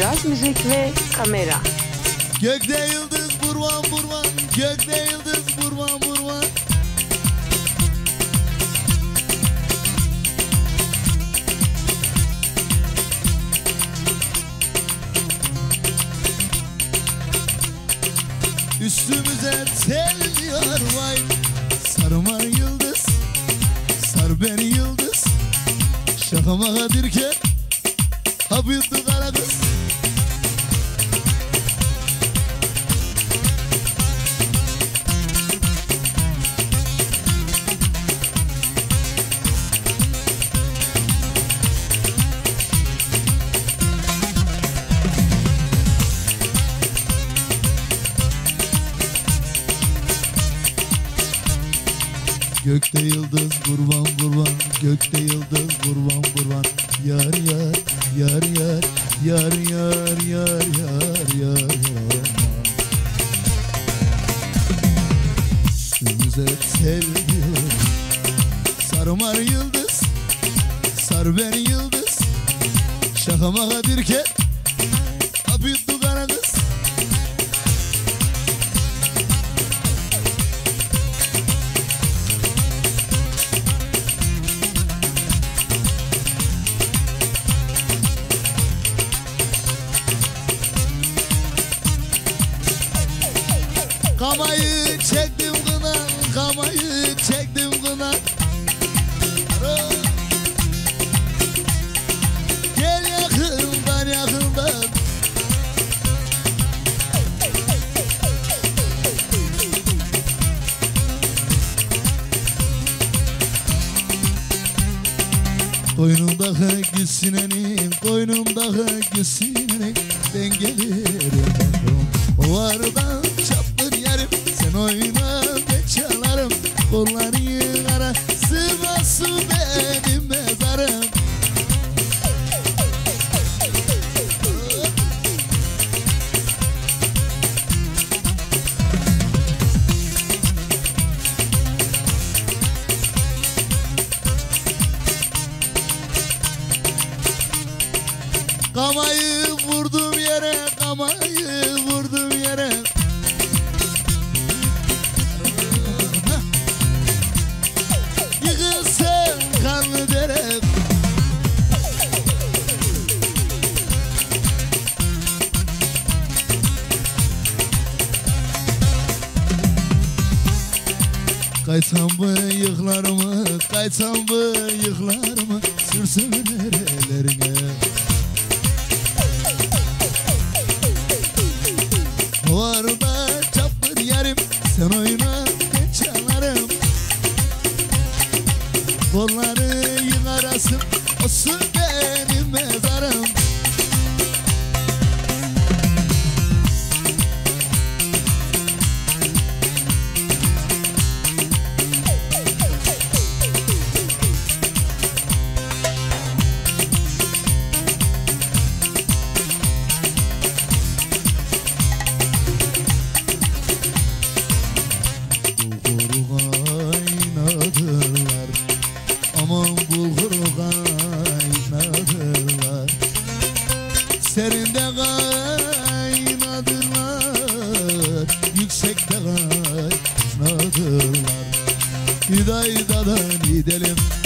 Ses, müzik ve kamera. Gökte yıldız burvan burvan Gökte yıldız burvan burvan. Üstümüze tel yar vay Sarmar yıldız Sar beni yıldız. Şakama kadirken Hap yuttu kara kız Gökte yıldız burvan burvan Gökte yıldız burvan burvan Yar yar yar yar. Yar yar yar yar yar yar. Üstümüze yıldız Sarmar yıldız Sar beni yıldız. Şakama kadirken Abiyutlu Koynumdaki gülsinenim Koynumdaki gülsinenim Ben gelirim. O vardan çapır yerim. Sen oyna ben çalarım. Kolların arası bası benim Kamayı vurdum yere, kamayı vurdum yere. Yıkılsın kanlı dere. Kaysam bıyıklarımı, kaysam bıyıklarımı Sürsün gidelim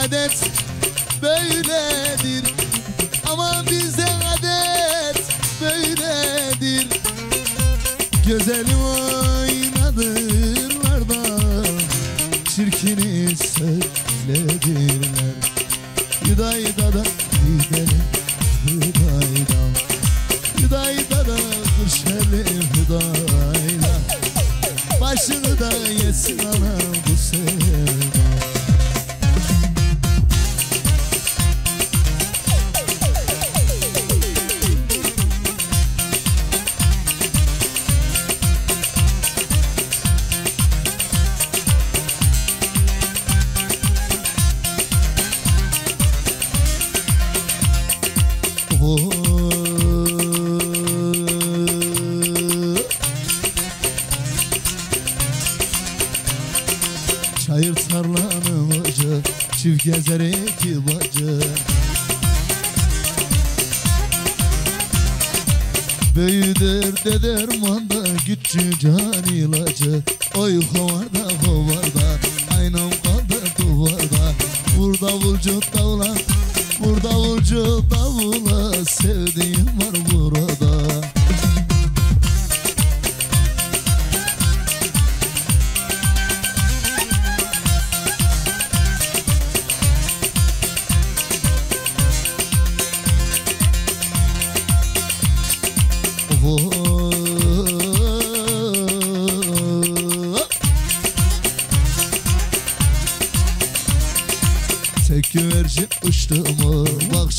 adet böyledir. Ama bize adet böyledir. Güzelim oynadırlar da Çirkini söyledirler Hüdayda da gidelim Hüdayda. Hüdayda da kırşelim Hüdayda. Başını da yesin anam bu sevda gezer iki bacı Büyüdür de dermanda güçlü can ilacı. Oy hovarda hovarda Aynam kaldı duvarda. Vur davulcu davula Vur davulcu davula. Sevdiğim var burada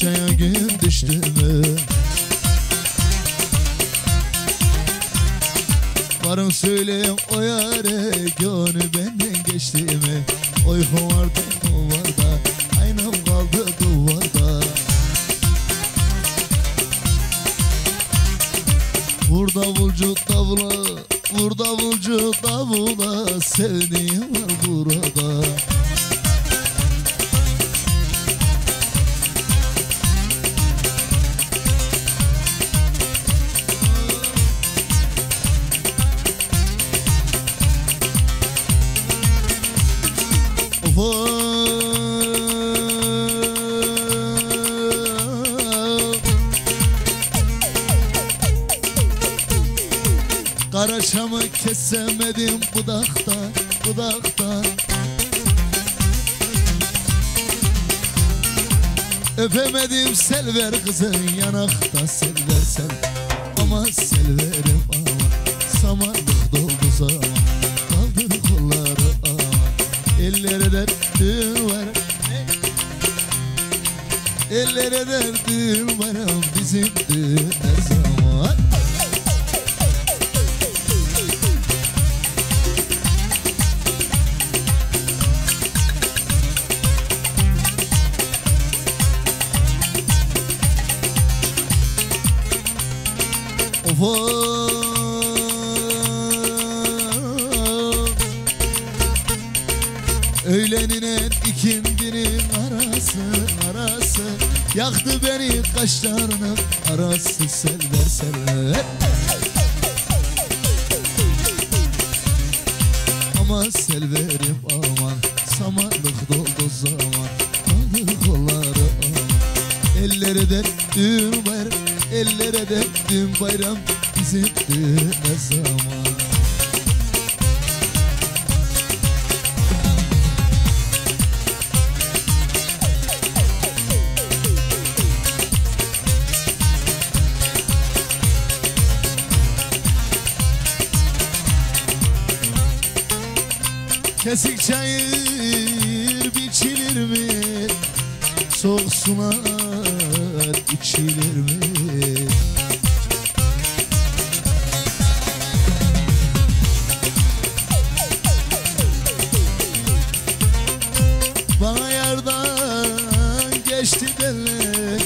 Bahçeye gün düştü mü Varın söyleyeyim o yare Gönlü benden geçti mi? Oy hovarda hovarda Aynam kaldı duvarda. Vur davulcu davula Vur davulcu davula Sevdiğim var burada Karaçamı kesemedim budakta, budakta. Öpemedim selver kızın yanakta selver sel Ama selverim ama samanlık doldu zaman Kaldır kolları ama ellere derdin var. Ellere derdin var bizim düğün Yaktı beni kaşlarının arası selver selver Ama selverim aman Samanlık doldu zaman. Kaldır kolları aman. Ellere de düğün bayram Ellere de düğün bayram Bizim düğüne zaman sular içilir mi? Bana yardan geçti derler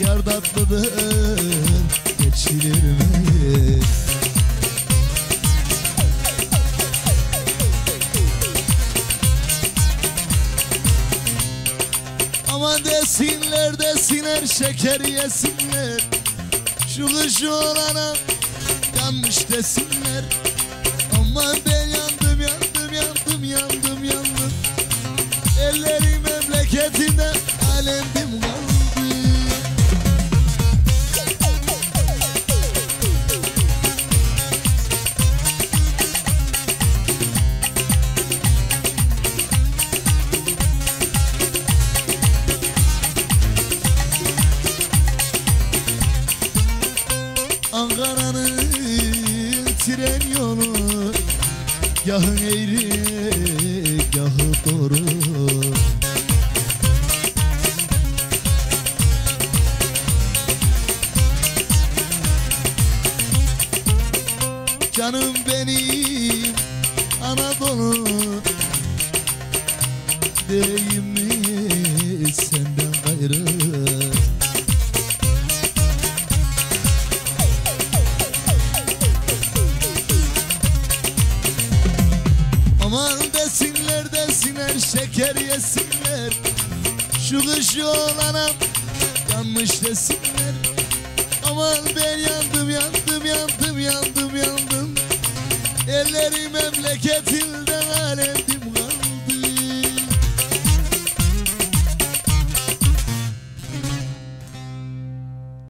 Yar tatlıdır geçilir mi? Desinler şeker yesinler. Şu kış olana yanmış desinler. Aman ben yandım yandım yandım yandım yandım. Ellerim memleketinden alemdim Gahı eğri, gahı doğru Canım benim Anadolu. Değil şeker yesinler Şu kışı olana yanmış desinler. Aman ben yandım yandım yandım yandım yandım. Elleri memleketin